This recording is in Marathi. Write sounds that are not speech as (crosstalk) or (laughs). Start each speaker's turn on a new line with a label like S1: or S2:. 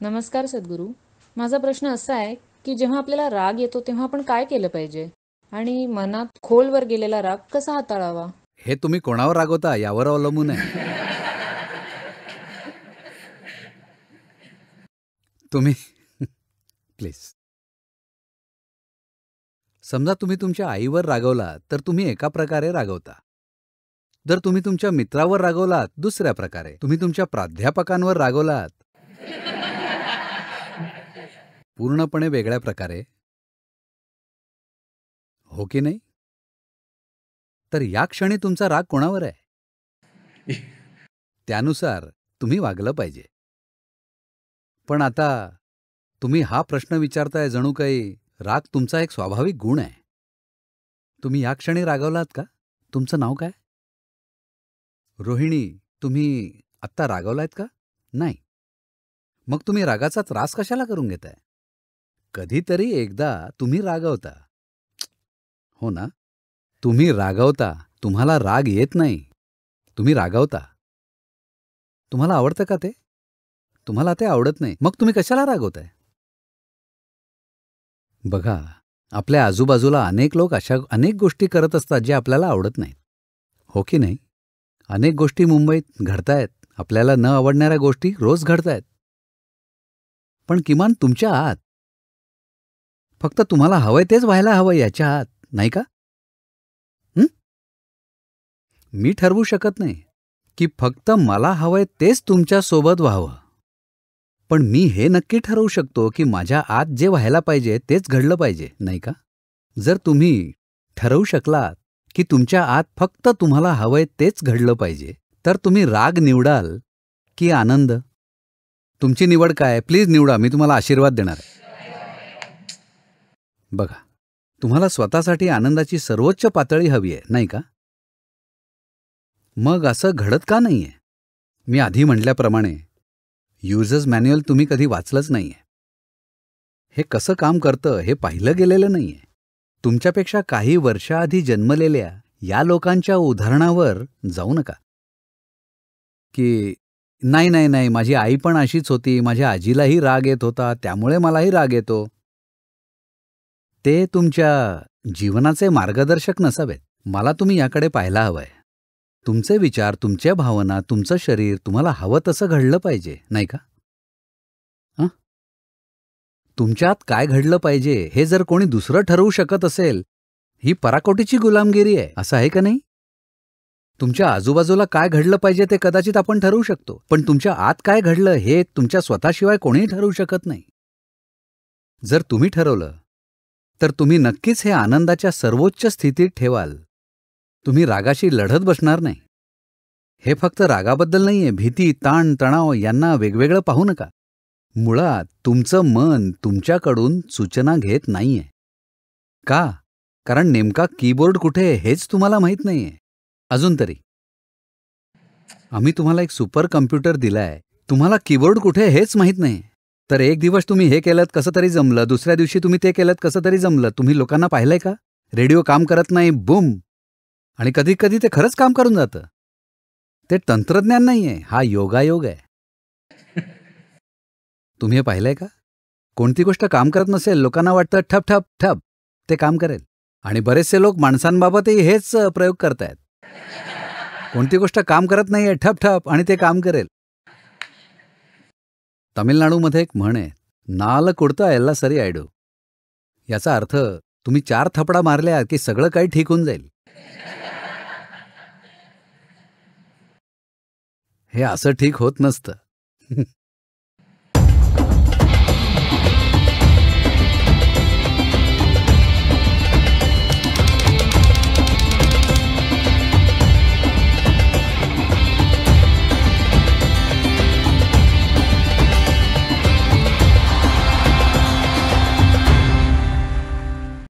S1: नमस्कार सद्गुरू. माझा प्रश्न असा आहे की जेव्हा आपल्याला राग येतो तेव्हा आपण काय केलं पाहिजे? आणि मनात खोलवर गेलेला राग कसा हाताळावा?
S2: हे तुम्ही कोणावर रागवता यावर अवलंबून आहे. तुम्ही प्लीज समजा तुम्ही तुमच्या आईवर रागवलात तर तुम्ही एका प्रकारे रागवता. जर तुम्ही तुमच्या मित्रावर रागवलात दुसऱ्या प्रकारे. तुम्ही तुमच्या प्राध्यापकांवर रागवलात पूर्णपणे वेगळ्या प्रकारे. हो की नाही? तर या क्षणी तुमचा राग कोणावर आहे? त्यानुसार तुम्ही वागलं पाहिजे. पण आता तुम्ही हा प्रश्न विचारताय जणू काही राग तुमचा एक स्वाभाविक गुण आहे. तुम्ही या क्षणी रागवलात का? तुमचं नाव काय? रोहिणी तुम्ही आत्ता रागवलायत का? नाही. मग तुम्ही रागाचा त्रास कशाला करून घेताय? कधीतरी एकदा तुम्ही रागवता. हो ना? तुम्ही रागवता तुम्हाला राग येत नाही. तुम्ही रागवता. तुम्हाला आवडतं का ते? तुम्हाला ते आवडत नाही. मग तुम्ही कशाला रागवताय? बघा आपल्या आजूबाजूला अनेक लोक अशा अनेक गोष्टी करत असतात जे आपल्याला आवडत नाहीत हो की नाही? अनेक गोष्टी मुंबईत घडतायत. आपल्याला न आवडणाऱ्या गोष्टी रोज घडतायत. पण किमान तुमच्या आत फक्त तुम्हाला हवंय तेच व्हायला हवं याच्या आत नाही का? मी ठरवू शकत नाही की फक्त मला हवंय तेच तुमच्यासोबत व्हावं. पण मी हे नक्की ठरवू शकतो की माझ्या आत जे व्हायला पाहिजे तेच घडलं पाहिजे नाही का? जर तुम्ही ठरवू शकलात की तुमच्या आत फक्त तुम्हाला हवंय तेच घडलं पाहिजे तर तुम्ही राग निवडाल की आनंद? तुमची निवड काय? प्लीज निवडा मी तुम्हाला आशीर्वाद देणार आहे. बघा तुम्हाला स्वतःसाठी आनंदाची सर्वोच्च पातळी हवी आहे नाही का? मग असं घडत का नाहीये? मी आधी म्हटल्याप्रमाणे युजर्स मॅन्युअल तुम्ही कधी वाचलंच नाहीये. हे कसं काम करतं हे पाहिलं गेलेलं नाहीये. तुमच्यापेक्षा काही वर्षाआधी जन्मलेल्या या लोकांच्या उदाहरणावर जाऊ नका. की नाही नाही नाही माझी आई पण अशीच होती माझ्या आजीलाही राग येत होता त्यामुळे मलाही राग येतो. ते तुमच्या जीवनाचे मार्गदर्शक नसावेत. मला तुम्ही याकडे पाहायला हवंय. तुमचे विचार तुमच्या भावना तुमचं शरीर तुम्हाला हवं तसं घडलं पाहिजे नाही का? हं? तुमच्यात काय घडलं पाहिजे हे जर कोणी दुसरं ठरवू शकत असेल ही पराकोटीची गुलामगिरी आहे असं आहे का नाही? तुमच्या आजूबाजूला काय घडलं पाहिजे ते कदाचित आपण ठरवू शकतो पण तुमच्या आत काय घडलं हे तुमच्या स्वतःशिवाय कोणीही ठरवू शकत नाही. जर तुम्ही ठरवलं तर तुम्ही नक्कीच हे आनंदाच्या सर्वोच्च स्थितीत ठेवाल. तुम्ही रागाशी लढत बसणार नाही. हे फक्त रागाबद्दल नाहीये. भीती ताण तणाव यांना वेगवेगळं पाहू नका. मुळात तुमचं मन तुमच्याकडून सूचना घेत नाहीये. का? कारण नेमका कीबोर्ड कुठे हेच तुम्हाला माहीत नाहीये. अजून तरी. आम्ही तुम्हाला एक सुपर कम्प्युटर दिलाय. तुम्हाला कीबोर्ड कुठे हेच माहीत नाही. तर एक दिवस तुम्ही हे केलं कसं तरी जमलं? दुसऱ्या दिवशी तुम्ही ते केलं कसं तरी जमलं? तुम्ही लोकांना पाहिलंय का? रेडिओ काम करत नाही बुम! आणि कधी कधी ते खरंच काम करून जातं. ते तंत्रज्ञान नाहीये हा योगायोग आहे. (laughs) तुम्ही हे पाहिलंय का? कोणती गोष्ट काम करत नसेल लोकांना वाटतं ठप ठप ठप ते काम करेल. आणि बरेचसे लोक माणसांबाबतही हेच प्रयोग करतायत. कोणती गोष्ट काम करत नाहीये ठप ठप आणि ते काम करेल. तमिळनाडूमध्ये एक म्हण आहे नाल कुडता एल्ला सरी आयडू. याचा अर्थ तुम्ही चार थपडा मारल्या की सगळं काही ठीक होऊन जाईल. हे असं ठीक होत नसतं.